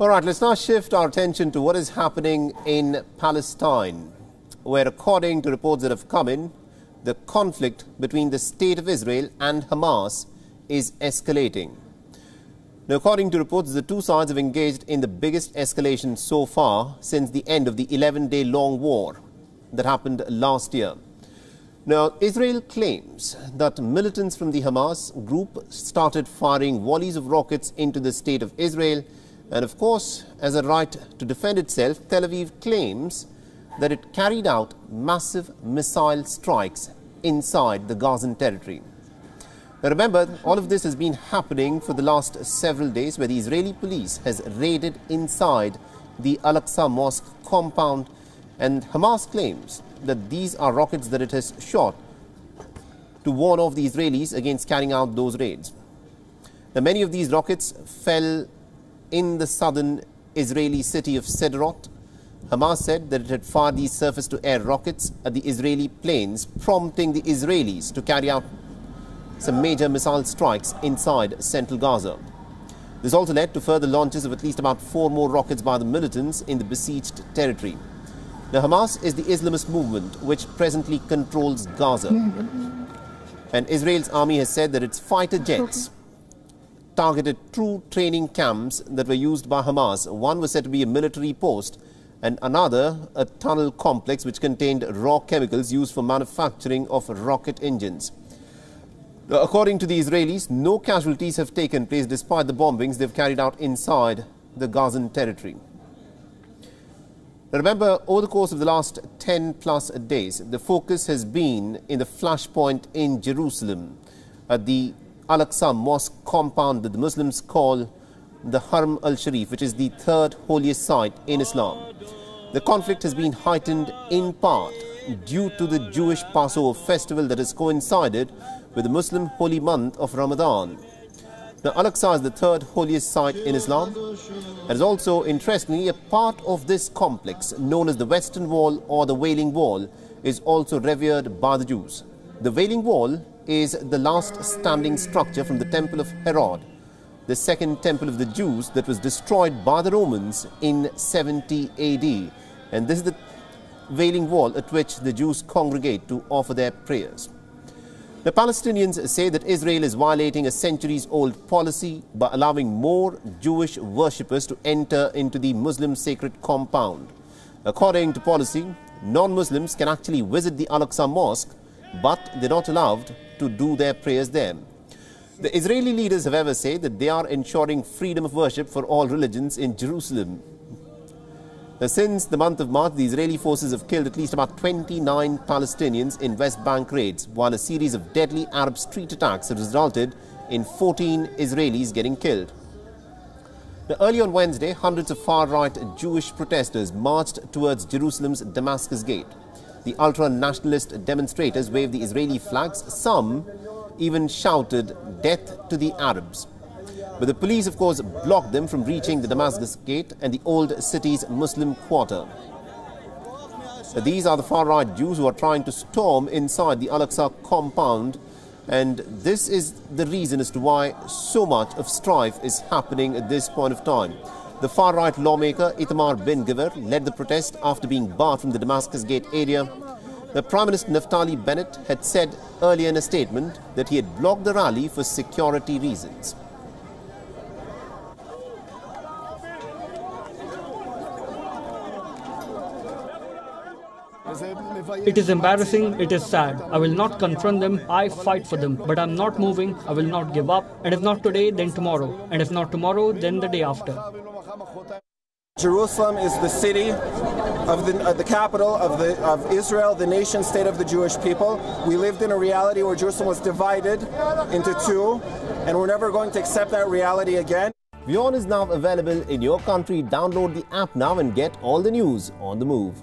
All right, let's now shift our attention to what is happening in Palestine, where according to reports that have come in, the conflict between the State of Israel and Hamas is escalating. Now, according to reports, the two sides have engaged in the biggest escalation so far since the end of the 11-day long war that happened last year. Now, Israel claims that militants from the Hamas group started firing volleys of rockets into the state of Israel. And of course, as a right to defend itself, Tel Aviv claims that it carried out massive missile strikes inside the Gazan territory. Now remember, all of this has been happening for the last several days where the Israeli police has raided inside the Al-Aqsa Mosque compound and Hamas claims that these are rockets that it has shot to warn off the Israelis against carrying out those raids. Now many of these rockets fell in the southern Israeli city of Sderot. Hamas said that it had fired these surface-to-air rockets at the Israeli planes, prompting the Israelis to carry out some major missile strikes inside central Gaza. This also led to further launches of at least about four more rockets by the militants in the besieged territory. Now, Hamas is the Islamist movement which presently controls Gaza. Hmm. And Israel's army has said that its fighter jets targeted two training camps that were used by Hamas. One was said to be a military post and another a tunnel complex which contained raw chemicals used for manufacturing of rocket engines. According to the Israelis, no casualties have taken place despite the bombings they've carried out inside the Gazan territory. Remember, over the course of the last 10 plus days, the focus has been in the flashpoint in Jerusalem at the Al-Aqsa Mosque compound that the Muslims call the Haram al-Sharif, which is the third holiest site in Islam. The conflict has been heightened in part due to the Jewish Passover festival that has coincided with the Muslim holy month of Ramadan. Now, Al-Aqsa is the third holiest site in Islam. It is also, interestingly, a part of this complex, known as the Western Wall or the Wailing Wall, is also revered by the Jews. The Wailing Wall is the last standing structure from the Temple of Herod, the second temple of the Jews that was destroyed by the Romans in 70 AD. And this is the Wailing Wall at which the Jews congregate to offer their prayers. The Palestinians say that Israel is violating a centuries-old policy by allowing more Jewish worshippers to enter into the Muslim sacred compound. According to policy, non-Muslims can actually visit the Al-Aqsa Mosque, but they're not allowed to do their prayers there. The Israeli leaders, however, say that they are ensuring freedom of worship for all religions in Jerusalem. Now, since the month of March, the Israeli forces have killed at least about 29 Palestinians in West Bank raids, while a series of deadly Arab street attacks have resulted in 14 Israelis getting killed. Now, early on Wednesday, hundreds of far-right Jewish protesters marched towards Jerusalem's Damascus Gate. The ultra-nationalist demonstrators waved the Israeli flags. Some even shouted, death to the Arabs. But the police, of course, blocked them from reaching the Damascus Gate and the old city's Muslim quarter. These are the far-right Jews who are trying to storm inside the Al-Aqsa compound and this is the reason as to why so much of strife is happening at this point of time. The far-right lawmaker Itamar Ben-Gvir led the protest after being barred from the Damascus Gate area. The Prime Minister Naftali Bennett had said earlier in a statement that he had blocked the rally for security reasons. It is embarrassing, it is sad. I will not confront them, I fight for them. But I'm not moving, I will not give up. And if not today, then tomorrow. And if not tomorrow, then the day after. Jerusalem is the city of the, uh, the capital of, the, of Israel, the nation state of the Jewish people. We lived in a reality where Jerusalem was divided into two, and we're never going to accept that reality again. WION is now available in your country. Download the app now and get all the news on the move.